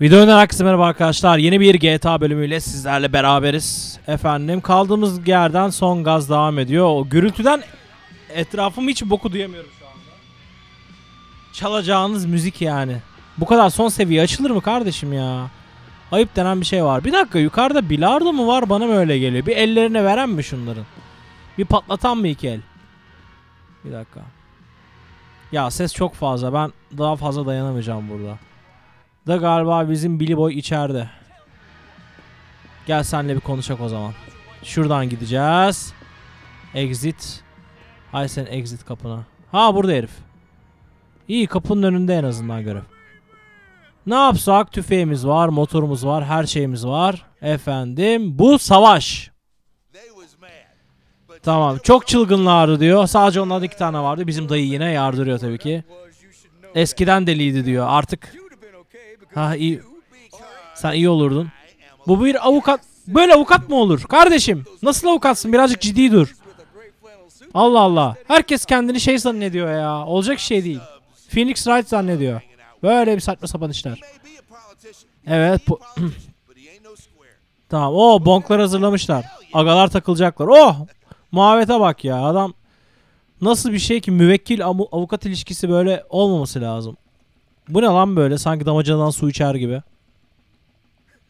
Videonun herkese merhaba arkadaşlar. Yeni bir GTA bölümüyle sizlerle beraberiz. Efendim kaldığımız yerden son gaz devam ediyor. O gürültüden etrafım hiç boku duyamıyorum şu anda. Çalacağınız müzik yani. Bu kadar son seviye açılır mı kardeşim ya? Ayıp denen bir şey var. Bir dakika yukarıda bilardo mu var bana mı öyle geliyor? Bir ellerine veren mi şunların? Bir patlatan mı iki el? Bir dakika. Ya ses çok fazla. Ben daha fazla dayanamayacağım burada. Da galiba bizim Billy Boy içeride. Gel senle bir konuşak o zaman. Şuradan gideceğiz. Exit. Ay sen exit kapına. Ha burada herif. İyi kapının önünde en azından görev. Ne yapsak? Tüfeğimiz var, motorumuz var, her şeyimiz var. Efendim bu savaş. Tamam çok çılgınlardı diyor. Sadece onlarda iki tane vardı. Bizim dayı yine yardırıyor tabii ki. Eskiden deliydi diyor. Artık Ha iyi. Sen iyi olurdun. Bu bir avukat. Böyle avukat mı olur? Kardeşim nasıl avukatsın? Birazcık ciddi dur. Allah Allah. Herkes kendini şey zannediyor ya. Olacak şey değil. Phoenix Wright zannediyor. Böyle bir saçma sapan işler. Evet. tamam. O bonklar hazırlamışlar. Agalar takılacaklar. Oh! Muhabbete bak ya. Adam nasıl bir şey ki müvekkil avukat ilişkisi böyle olmaması lazım. Bu ne lan böyle? Sanki damacanadan su içer gibi.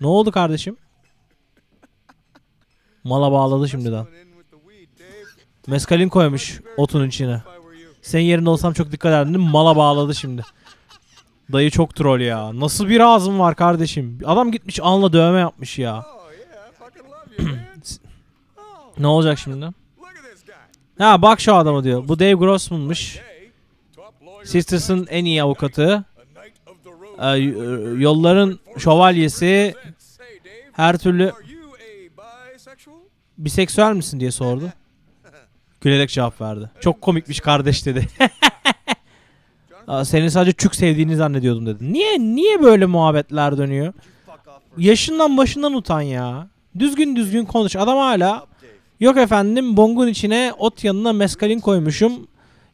Ne oldu kardeşim? Mala bağladı şimdiden. Meskalin koymuş otun içine. Senin yerinde olsam çok dikkat ederdim? Mala bağladı şimdi. Dayı çok troll ya. Nasıl bir ağzım var kardeşim? Adam gitmiş anla dövme yapmış ya. Ne olacak şimdi? Ha bak şu adamı diyor. Bu Dave Grossman'mış. Sisters'ın en iyi avukatı. Ee, y- yolların şövalyesi. Her türlü biseksüel misin diye sordu. Gülerek cevap verdi. Çok komikmiş kardeş dedi. Aa, Senin sadece çük sevdiğini zannediyordum dedi. Niye niye böyle muhabbetler dönüyor? Yaşından başından utan ya. Düzgün düzgün konuş. Adam hala yok efendim bongun içine ot yanına meskalin koymuşum.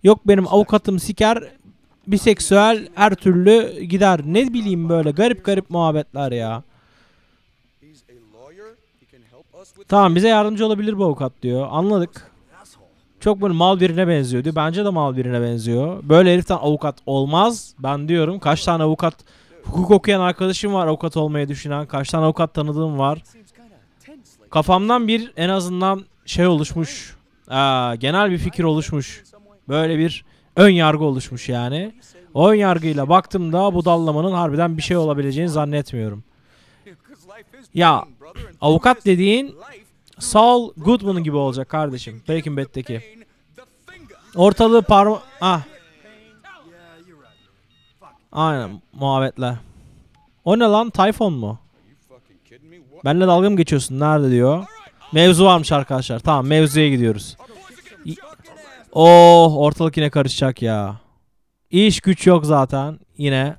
Yok benim avukatım siker biseksüel her türlü gider. Ne bileyim böyle garip garip muhabbetler ya. Tamam bize yardımcı olabilir bu avukat diyor. Anladık. Çok böyle mal birine benziyor diyor. Bence de mal birine benziyor. Böyle heriften avukat olmaz. Ben diyorum kaç tane avukat hukuk okuyan arkadaşım var avukat olmayı düşünen. Kaç tane avukat tanıdığım var. Kafamdan bir en azından şey oluşmuş. Aa, genel bir fikir oluşmuş. Böyle bir ön yargı oluşmuş yani. O ön yargıyla baktığımda bu dallamanın harbiden bir şey olabileceğini zannetmiyorum. Ya avukat dediğin Saul Goodman gibi olacak kardeşim. Breaking Bad'deki. Ortalığı parma... Ah. Aynen muhabbetler. O ne lan? Tayfon mu? Benle dalga mı geçiyorsun? Nerede diyor. Mevzu varmış arkadaşlar. Tamam mevzuya gidiyoruz. Oh ortalık yine karışacak ya. İş güç yok zaten. Yine.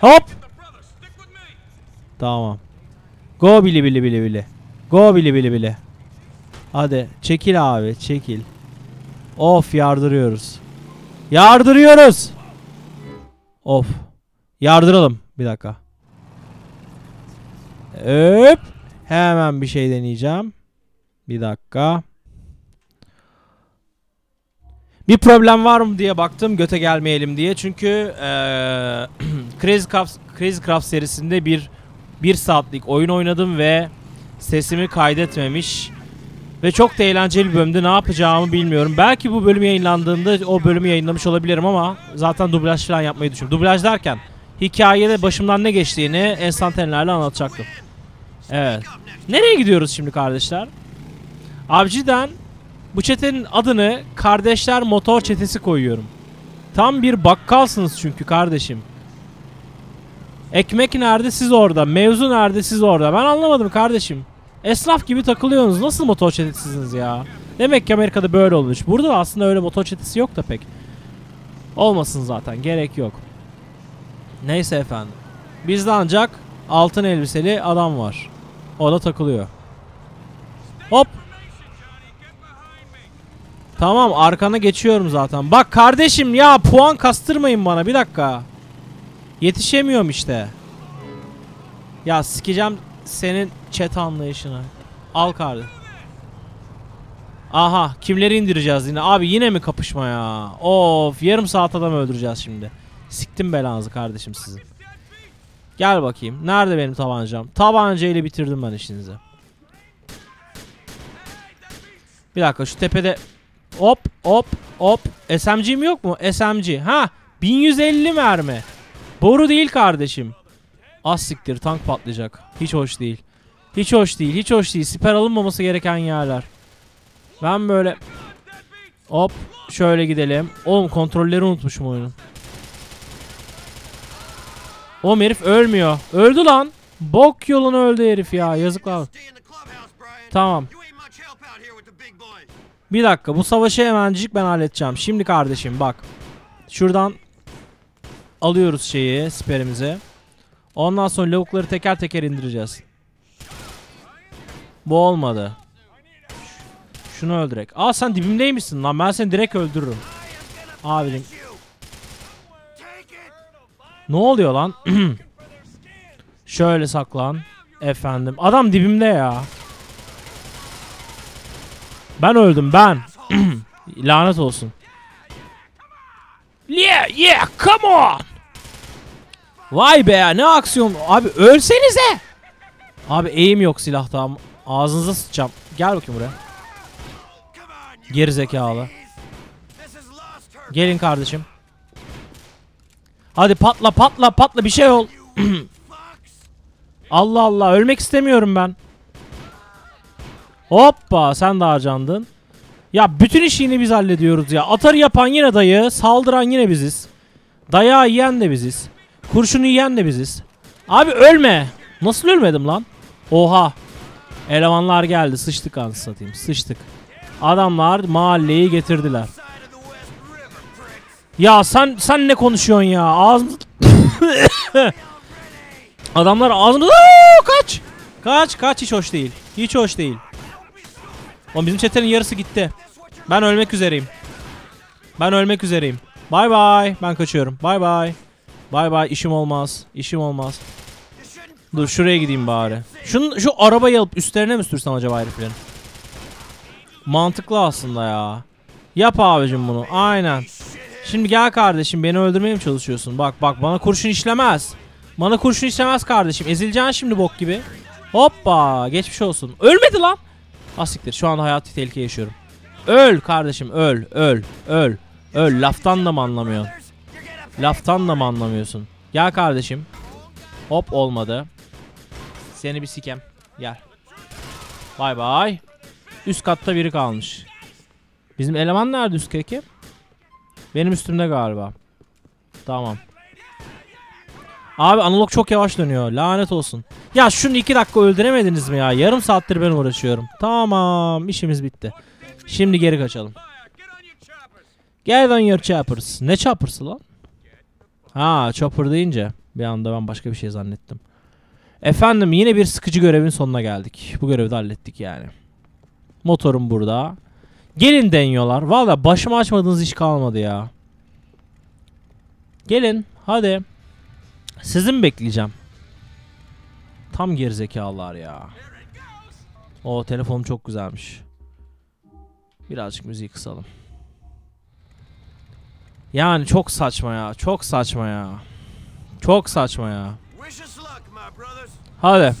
Hop. Tamam. Go bili bili bili bili. Go bili bili bili. Hadi çekil abi çekil. Of yardırıyoruz. Yardırıyoruz. Of. Yardıralım. Bir dakika. Öp. Hemen bir şey deneyeceğim. Bir dakika. Bir problem var mı diye baktım göte gelmeyelim diye. Çünkü eee Crazy Craft, Crazy Craft serisinde bir bir saatlik oyun oynadım ve sesimi kaydetmemiş. Ve çok da eğlenceli bir bölümdü. Ne yapacağımı bilmiyorum. Belki bu bölüm yayınlandığında o bölümü yayınlamış olabilirim ama zaten dublaj falan yapmayı düşünüyorum. Dublaj derken hikayede başımdan ne geçtiğini enstantanelerle anlatacaktım. Evet. Nereye gidiyoruz şimdi kardeşler? Avcı'dan bu çetenin adını Kardeşler Motor Çetesi koyuyorum. Tam bir bakkalsınız çünkü kardeşim. Ekmek nerede siz orada. Mevzu nerede siz orada. Ben anlamadım kardeşim. Esnaf gibi takılıyorsunuz. Nasıl motor çetesisiniz ya? Demek ki Amerika'da böyle olmuş. Burada da aslında öyle motor çetesi yok da pek. Olmasın zaten. Gerek yok. Neyse efendim. Bizde ancak altın elbiseli adam var. O da takılıyor. Hop. Tamam arkana geçiyorum zaten. Bak kardeşim ya puan kastırmayın bana bir dakika. Yetişemiyorum işte. Ya sikeceğim senin chat anlayışını. Al kardı. Aha kimleri indireceğiz yine? Abi yine mi kapışma ya? Of yarım saat adam öldüreceğiz şimdi. Siktim belanızı kardeşim sizin. Gel bakayım. Nerede benim tabancam? Tabancayla bitirdim ben işinizi. Bir dakika şu tepede hop hop hop SMG'm yok mu? SMG. Ha 1150 mermi. Boru değil kardeşim. Az siktir tank patlayacak. Hiç hoş değil. Hiç hoş değil. Hiç hoş değil. Siper alınmaması gereken yerler. Ben böyle hop şöyle gidelim. Oğlum kontrolleri unutmuşum oyunun. Oğlum herif ölmüyor. Öldü lan. Bok yolunu öldü herif ya. Yazıklar. Tamam. Bir dakika bu savaşı hemencik ben halledeceğim. Şimdi kardeşim bak. Şuradan alıyoruz şeyi siperimizi. Ondan sonra lavukları teker teker indireceğiz. Bu olmadı. Şunu öldürek. Aa sen dibimdeymişsin lan ben seni direkt öldürürüm. İt. ne oluyor lan? Şöyle saklan. Efendim adam dibimde ya. Ben öldüm ben. Lanet olsun. Yeah yeah come on. Vay be ne aksiyon. Abi ölsenize. Abi eğim yok silahta. Ağzınıza sıçacağım. Gel bakayım buraya. Geri zekalı. Gelin kardeşim. Hadi patla patla patla bir şey ol. Allah Allah ölmek istemiyorum ben. Hoppa sen de harcandın. Ya bütün işi yine biz hallediyoruz ya. Atarı yapan yine dayı, saldıran yine biziz. Dayağı yiyen de biziz. Kurşunu yiyen de biziz. Abi ölme. Nasıl ölmedim lan? Oha. Elemanlar geldi. Sıçtık anasını satayım. Sıçtık. Adamlar mahalleyi getirdiler. Ya sen sen ne konuşuyorsun ya? Ağzını Adamlar ağzını Aa, kaç. Kaç kaç hiç hoş değil. Hiç hoş değil. Oğlum bizim çetenin yarısı gitti. Ben ölmek üzereyim. Ben ölmek üzereyim. Bay bay. Ben kaçıyorum. Bay bay. Bay bay. İşim olmaz. İşim olmaz. Dur şuraya gideyim bari. Şunu, şu arabayı alıp üstlerine mi sürsem acaba heriflerin? Mantıklı aslında ya. Yap abicim bunu. Aynen. Şimdi gel kardeşim beni öldürmeye mi çalışıyorsun? Bak bak bana kurşun işlemez. Bana kurşun işlemez kardeşim. Ezileceksin şimdi bok gibi. Hoppa geçmiş olsun. Ölmedi lan. Asiktir şu anda hayati tehlike yaşıyorum. Öl kardeşim öl öl öl. Öl laftan da mı anlamıyorsun? Laftan da mı anlamıyorsun? Gel kardeşim. Hop olmadı. Seni bir sikem. Gel. Bay bay. Üst katta biri kalmış. Bizim eleman nerede üst keki? Benim üstümde galiba. Tamam. Abi analog çok yavaş dönüyor. Lanet olsun. Ya şunu iki dakika öldüremediniz mi ya? Yarım saattir ben uğraşıyorum. Tamam işimiz bitti. Şimdi geri kaçalım. Get on your choppers. Ne choppers'ı lan? Ha chopper deyince bir anda ben başka bir şey zannettim. Efendim yine bir sıkıcı görevin sonuna geldik. Bu görevi de hallettik yani. Motorum burada. Gelin deniyorlar. Valla başımı açmadığınız iş kalmadı ya. Gelin hadi. Sizi mi bekleyeceğim? Tam gerizekalılar ya. O telefonum çok güzelmiş. Birazcık müziği kısalım. Yani çok saçma ya. Çok saçma ya. Çok saçma ya. Hadi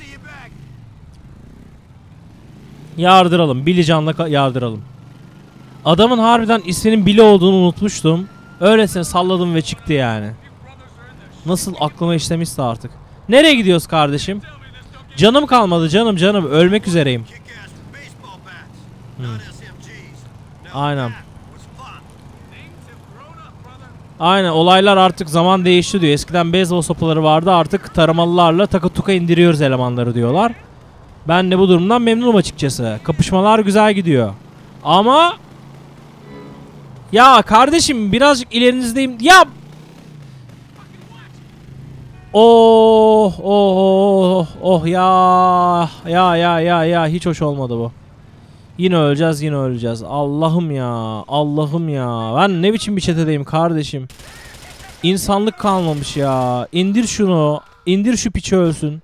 yardıralım. Billy ka- yardıralım. Adamın harbiden isminin Billy olduğunu unutmuştum. Öylesine salladım ve çıktı yani. Nasıl aklıma işlemişse artık. Nereye gidiyoruz kardeşim? Canım kalmadı canım canım. Ölmek üzereyim. Now Aynen. Aynen olaylar artık zaman değişti diyor. Eskiden beyzbol sopaları vardı artık taramalılarla takı tuka indiriyoruz elemanları diyorlar. Ben de bu durumdan memnunum açıkçası. Kapışmalar güzel gidiyor. Ama ya kardeşim birazcık ilerinizdeyim. Ya Oh oh oh oh ya ya ya ya ya hiç hoş olmadı bu. Yine öleceğiz yine öleceğiz. Allah'ım ya Allah'ım ya. Ben ne biçim bir çetedeyim kardeşim. İnsanlık kalmamış ya. İndir şunu. İndir şu piçi ölsün.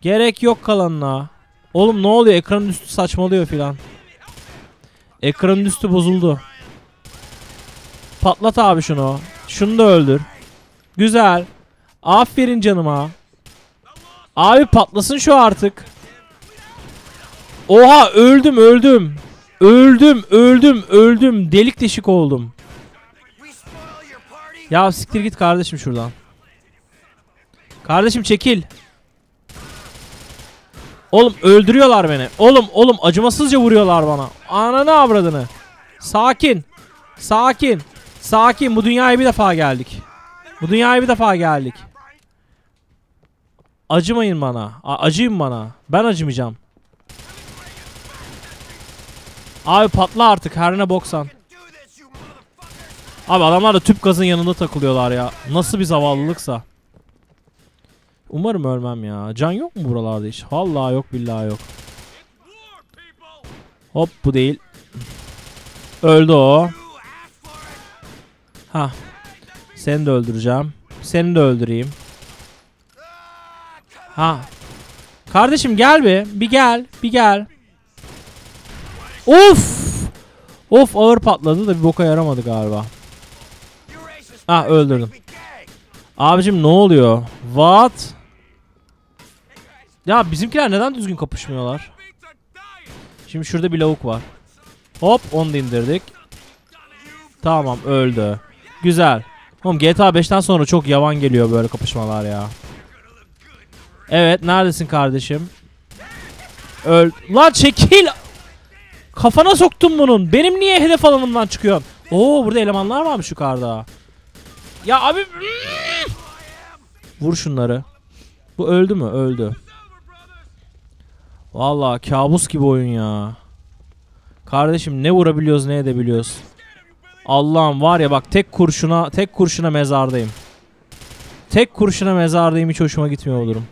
Gerek yok kalanına. Oğlum ne oluyor? Ekranın üstü saçmalıyor filan. Ekranın üstü bozuldu. Patlat abi şunu. Şunu da öldür. Güzel. Aferin canıma. Abi patlasın şu artık. Oha öldüm öldüm. Öldüm öldüm öldüm. Delik deşik oldum. Ya siktir git kardeşim şuradan. Kardeşim çekil. Oğlum öldürüyorlar beni. Oğlum oğlum acımasızca vuruyorlar bana. Ananı avradını. Sakin. Sakin. Sakin. Bu dünyaya bir defa geldik. Bu dünyaya bir defa geldik. Acımayın bana. A- acıyın bana. Ben acımayacağım. Abi patla artık her ne boksan. Abi adamlar da tüp gazın yanında takılıyorlar ya. Nasıl bir zavallılıksa. Umarım ölmem ya. Can yok mu buralarda hiç? Vallahi yok billahi yok. Hop bu değil. Öldü o. Ha. Seni de öldüreceğim. Seni de öldüreyim. Ha. Kardeşim gel bir. Bir gel. Bir gel. Of. Of ağır patladı da bir boka yaramadı galiba. Ah öldürdüm. Abicim ne oluyor? What? Ya bizimkiler neden düzgün kapışmıyorlar? Şimdi şurada bir lavuk var. Hop onu da indirdik. Tamam öldü. Güzel. Oğlum GTA 5'ten sonra çok yavan geliyor böyle kapışmalar ya. Evet neredesin kardeşim? Öl... Lan çekil! Kafana soktum bunun. Benim niye hedef alanımdan çıkıyorsun? Oo burada elemanlar varmış yukarıda. Ya abi... Vur şunları. Bu öldü mü? Öldü. Vallahi kabus gibi oyun ya. Kardeşim ne vurabiliyoruz ne edebiliyoruz. Allah'ım var ya bak tek kurşuna tek kurşuna mezardayım. Tek kurşuna mezardayım hiç hoşuma gitmiyor bu durum.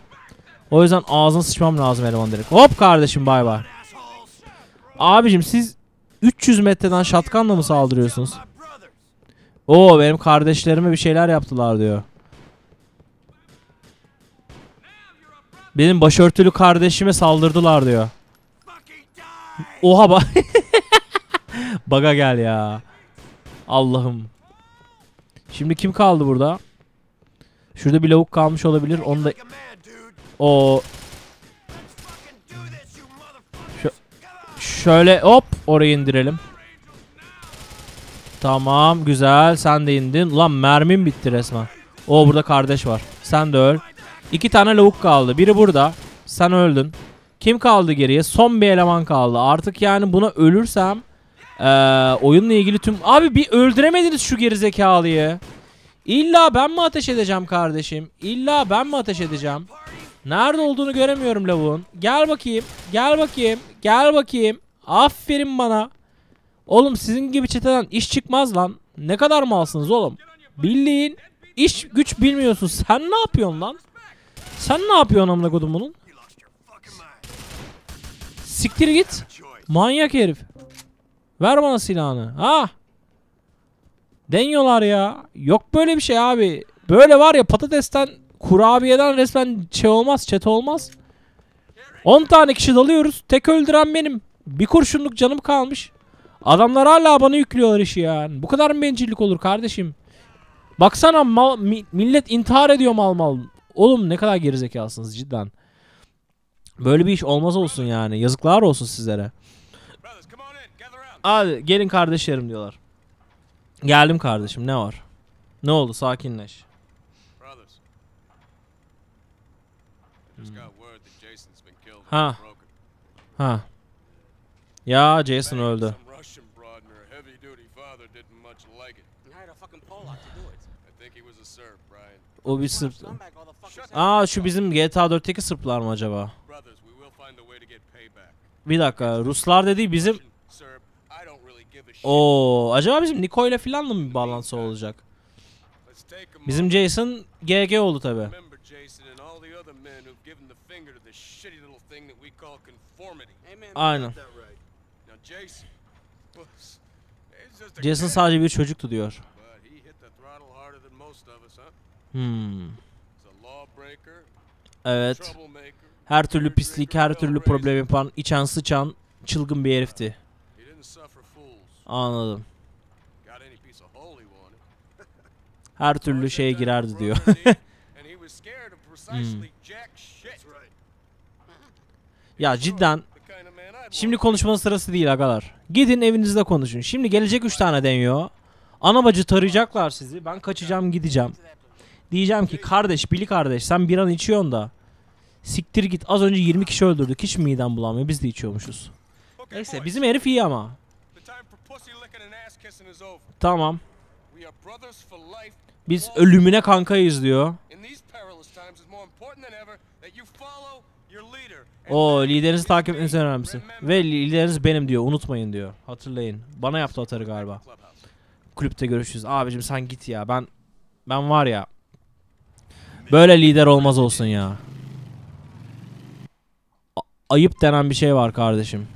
O yüzden ağzına sıçmam lazım eleman direkt. Hop kardeşim bay bay. Abicim siz 300 metreden şatkanla mı saldırıyorsunuz? Oo benim kardeşlerime bir şeyler yaptılar diyor. Benim başörtülü kardeşime saldırdılar diyor. Oha bak. Baga gel ya. Allah'ım. Şimdi kim kaldı burada? Şurada bir lavuk kalmış olabilir. Onu da o şöyle hop oraya indirelim. Tamam güzel sen de indin. Ulan mermim bitti resmen. O burada kardeş var. Sen de öl. İki tane lavuk kaldı. Biri burada. Sen öldün. Kim kaldı geriye? Son bir eleman kaldı. Artık yani buna ölürsem eee, oyunla ilgili tüm... Abi bir öldüremediniz şu gerizekalıyı. İlla ben mi ateş edeceğim kardeşim? İlla ben mi ateş edeceğim? Nerede olduğunu göremiyorum lavuğun. Gel bakayım. Gel bakayım. Gel bakayım. Aferin bana. Oğlum sizin gibi çeteden iş çıkmaz lan. Ne kadar malsınız oğlum? Bildiğin iş güç bilmiyorsun. Sen ne yapıyorsun lan? Sen ne yapıyorsun amına kodum bunun? Siktir git. Manyak herif. Ver bana silahını. Ha? Deniyorlar ya. Yok böyle bir şey abi. Böyle var ya patatesten kurabiyeden resmen şey olmaz çete olmaz. 10 tane kişi dalıyoruz. Tek öldüren benim. Bir kurşunluk canım kalmış. Adamlar hala bana yüklüyorlar işi yani. Bu kadar mı bencillik olur kardeşim? Baksana mal, mi- millet intihar ediyor mal mal. Oğlum ne kadar gerizekalısınız cidden. Böyle bir iş olmaz olsun yani. Yazıklar olsun sizlere. Hadi gelin kardeşlerim diyorlar. Geldim kardeşim ne var? Ne oldu sakinleş. Broken. Ha. Ya Jason öldü. O bir Sırp. Aa şu bizim GTA 4'teki Sırplar mı acaba? Bir dakika Ruslar dediği bizim... Oo acaba bizim Niko ile filan mı bir bağlantısı olacak? Bizim Jason GG oldu tabi. to remember Jason and all the given the finger to this shitty little thing that we call conformity. Amen. Aynen. Now Jason was Jason kid, sadece bir çocuktu diyor. Hmm. Evet. Troublemaker. Her türlü pislik, her türlü problem yapan, içen sıçan çılgın bir herifti. He didn't suffer fools. Anladım. Got any piece of hole he wanted. Her türlü şeye girerdi diyor. And ya cidden Şimdi konuşmanın sırası değil agalar. Gidin evinizde konuşun. Şimdi gelecek 3 tane deniyor. Ana bacı tarayacaklar sizi. Ben kaçacağım gideceğim. Diyeceğim ki kardeş Billy kardeş sen bir an içiyorsun da. Siktir git az önce 20 kişi öldürdük. Hiç midem bulanmıyor. Biz de içiyormuşuz. Neyse bizim herif iyi ama. Tamam. Biz ölümüne kankayız diyor. O liderinizi takip me. etmeniz en önemlisi. Ve lideriniz benim diyor. Unutmayın diyor. Hatırlayın. Bana yaptı atarı galiba. Kulüpte görüşürüz. Abicim sen git ya. Ben ben var ya. Böyle lider olmaz olsun ya. A- ayıp denen bir şey var kardeşim.